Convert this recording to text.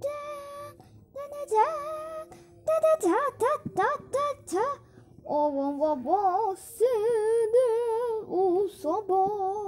哒哒哒，哒哒哒哒哒哒哒，我问我我是的无所不。